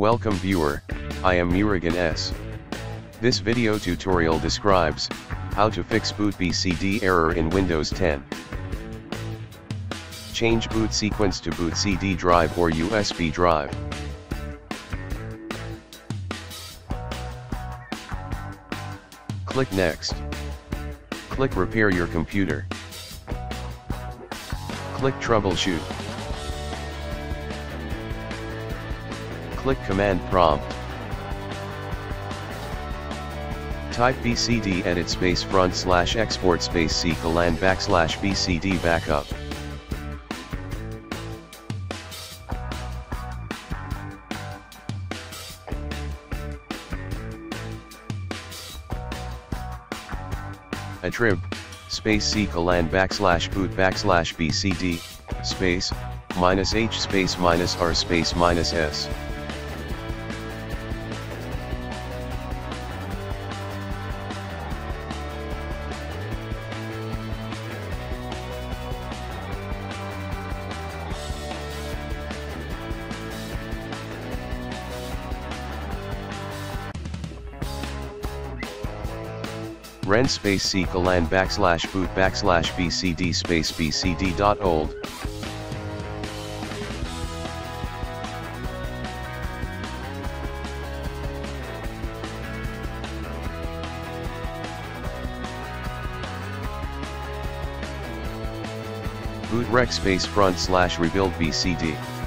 Welcome viewer, I am Murugan S. This video tutorial describes, how to fix boot BCD error in Windows 10. Change boot sequence to boot CD drive or USB drive. Click Next. Click Repair your computer. Click Troubleshoot. Click Command Prompt. Type bcd edit space front slash export space c colon backslash bcd backup. Attrib, space c colon backslash boot backslash bcd, space, minus h space minus r space minus s. ren space colon backslash boot backslash bcd space bcd dot old. boot rec space front slash rebuild bcd.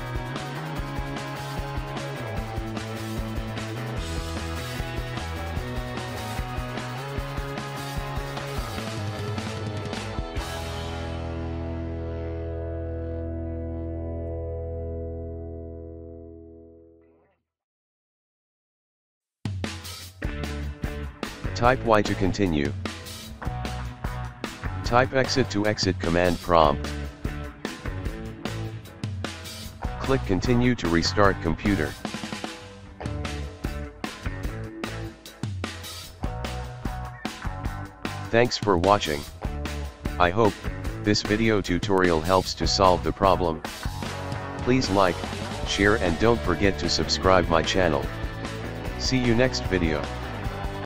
Type Y to continue. Type exit to exit command prompt. Click continue to restart computer. Thanks for watching. I hope, this video tutorial helps to solve the problem. Please like, share and don't forget to subscribe my channel. See you next video.